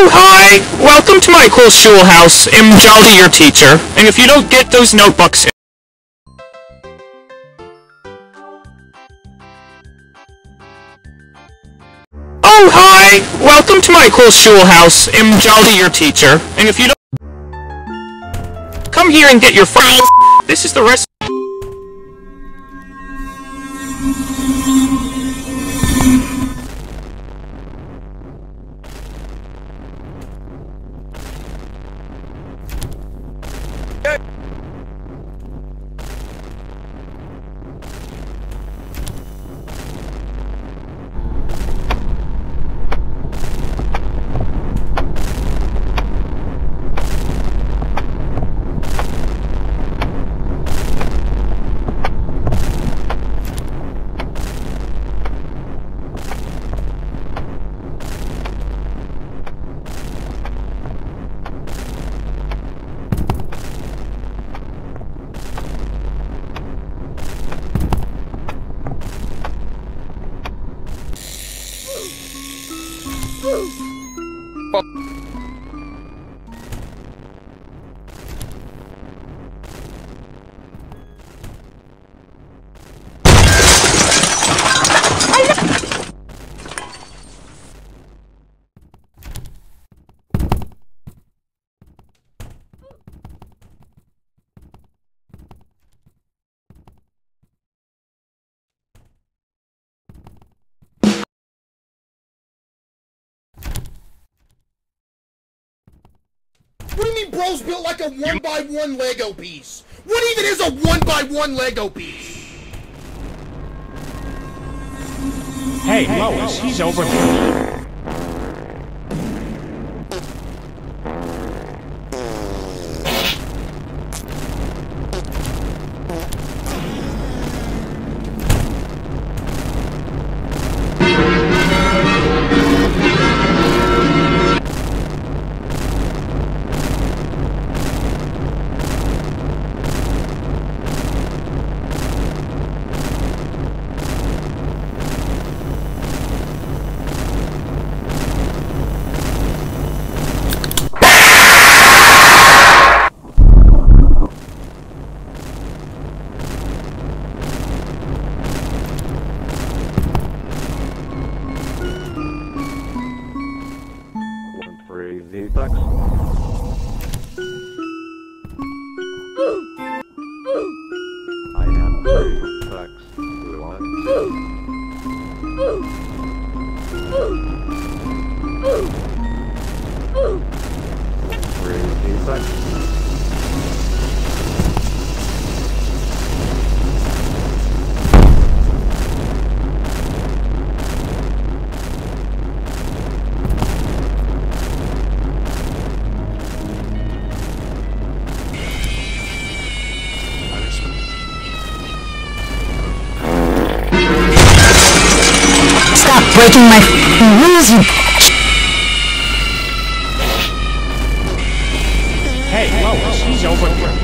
Oh, hi! Welcome to my cool school house. I'm Jaldi, your teacher. And if you don't get those notebooks... Oh, hi! Welcome to my cool school house. I'm Jaldi, your teacher. And if you don't... Come here and get your files. This is the rest... bro's built like a one by one Lego piece? What even is a one by one Lego piece? Hey, Lois, he's over there. V-Flex. I am three Flex. One. Stop breaking my rules, you Hey, Lois, he's over there.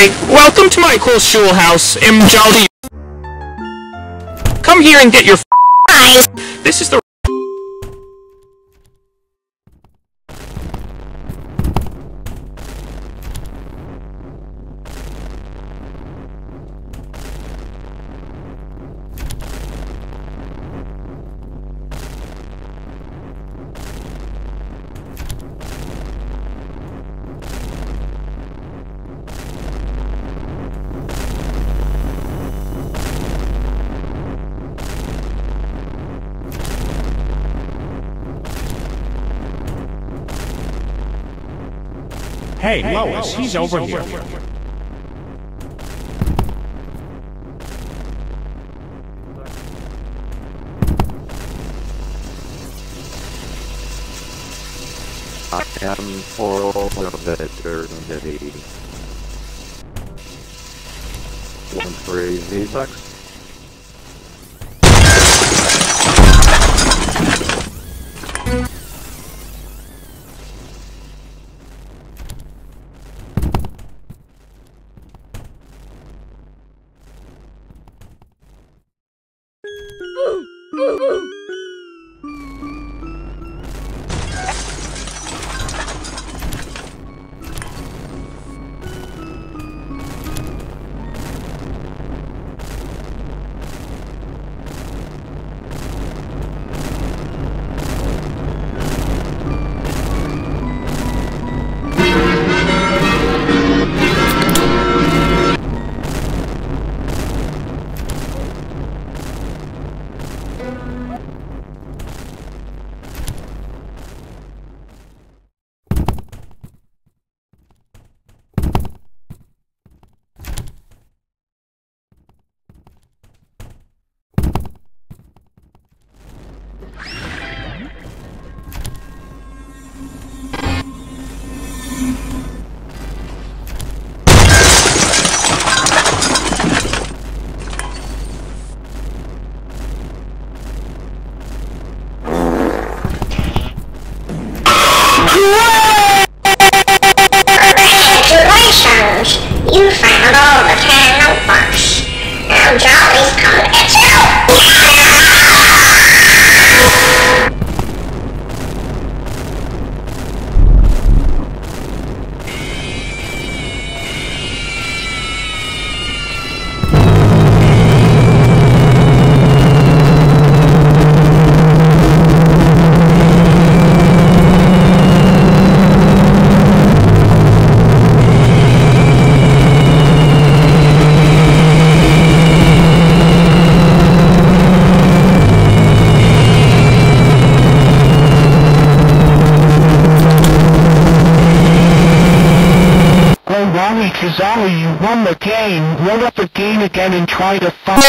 Hi! Welcome to my cool school house. I'm Jaldi. Come here and get your files. This is the... Hey, Lois, he's over here. I am for all of eternity. One three V-Flex. Congratulations! You found all the ten notebooks. Now Jaldi's coming Oh, Ronnie Kazali, you won the game. Run up the game again and try to find...